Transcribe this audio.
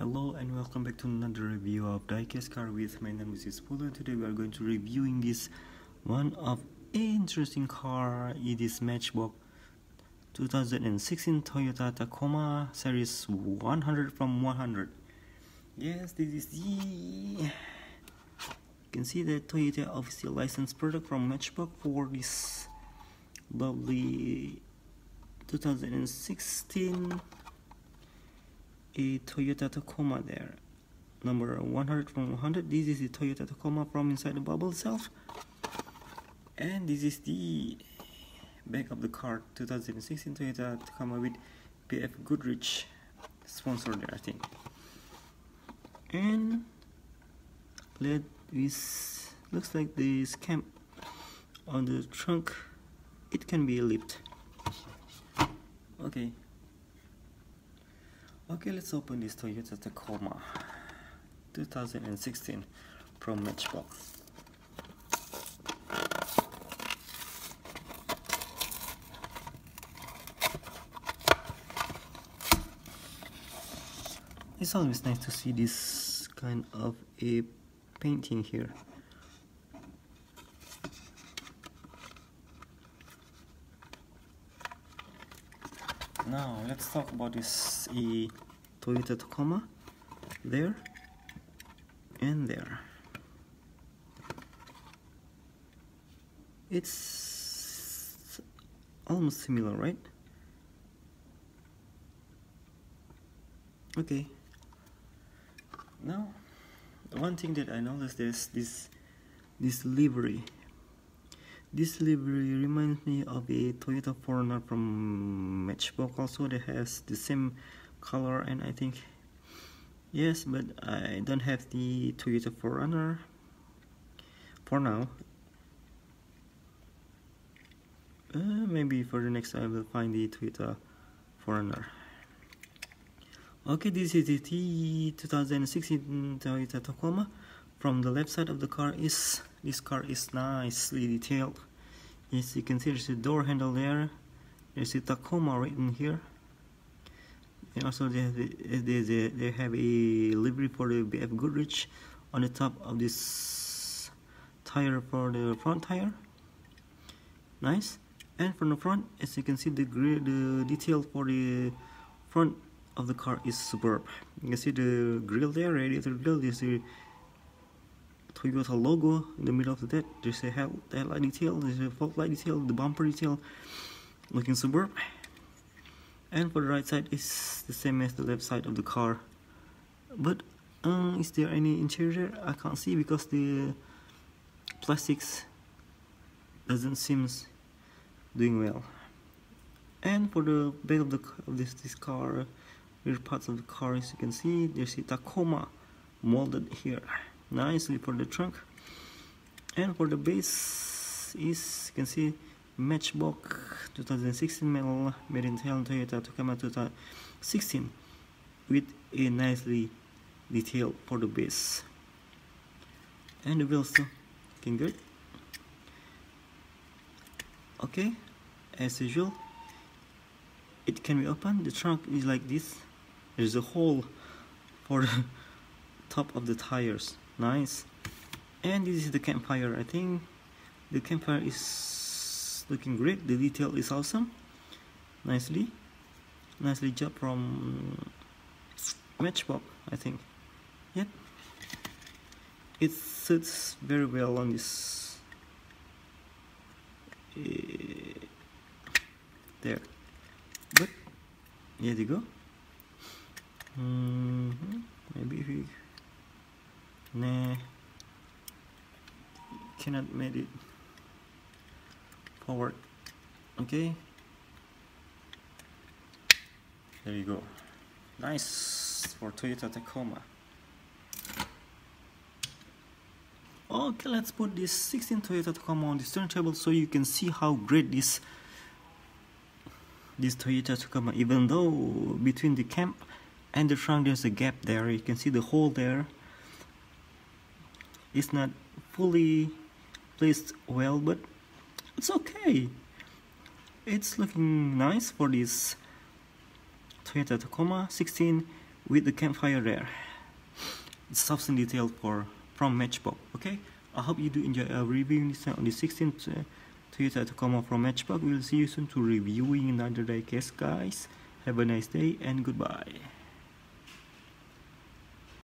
Hello and welcome back to another review of Diecast car with my name is Polo. Today we are going to reviewing this one of interesting car. It is Matchbox 2016 Toyota Tacoma Series 100 from 100. Yes, this is the you can see the Toyota official licensed product from Matchbox for this lovely 2016 a Toyota Tacoma there. Number 100 from 100 this is the Toyota Tacoma from inside the bubble itself. And this is the back of the car 2016 Toyota Tacoma with BF Goodrich sponsor there I think. And let this looks like this camp on the trunk it can be lift. Okay Okay, let's open this Toyota Tacoma 2016 from Matchbox. It's always nice to see this kind of a painting here. Now let's talk about this e Toyota Tacoma. There and there. It's almost similar right? Okay. Now one thing that I noticed is this this livery. This livery reminds me of a Toyota 4Runner from Matchbox also that has the same color and I think yes but I don't have the Toyota 4Runner for now. Uh, maybe for the next I will find the Toyota 4Runner okay this is the 2016 Toyota Tacoma. From the left side of the car is this car is nicely detailed. As you can see there's a door handle there there's a Tacoma written here? And also they have, eh, they, they, they have a livery for the BF Goodrich on the top of this tire for the front tire. Nice. And from the front as you can see the the detail for the front of the car is superb. You can see the grill there radiator grill. There's a Toyota logo in the middle of that. There's a headlight detail, there's a fog light detail, the bumper detail, looking superb. And for the right side is the same as the left side of the car. But um, is there any interior? I can't see because the plastics doesn't seem doing well. And for the back of the of this this car, rear parts of the car, as you can see, there's a Tacoma molded here nicely for the trunk and for the base is you can see Matchbox 2016 model made in Thailand Toyota Tacoma 2016 with a nicely detailed for the base. And the wheels looking good? Okay. As usual it can be opened the trunk is like this. There's a hole for the top of the tires. Nice. And this is the campfire I think. The campfire is looking great. The detail is awesome. Nicely. Nicely job from Matchbox I think. Yep. It sits very well on this uh, there. But here you go. Mm -hmm. maybe if nah. Cannot make it forward okay. There you go. Nice for Toyota Tacoma. Okay let's put this 16 Toyota Tacoma on the turntable so you can see how great this this Toyota Tacoma even though between the camp and the trunk there's a gap there you can see the hole there. It's not fully placed well but it's okay. It's looking nice for this Toyota Tacoma 16 with the campfire there stuffs and detail for from Matchbox okay? I hope you do enjoy our review on the 16th uh, Toyota Tacoma from Matchbox. We'll see you soon to reviewing another diecast guys. Have a nice day and goodbye